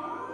Bye.